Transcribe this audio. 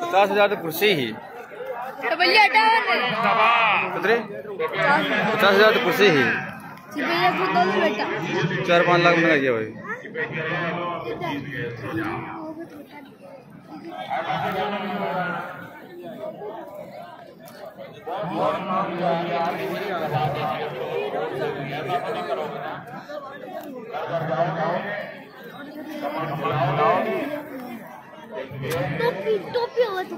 पचास हज़ार तो कुर्सी ही। हटा पचास हज़ार तो कुर्सी ही। चार पाँच लाख में लगे भाई। टोपी टोपी आवाज़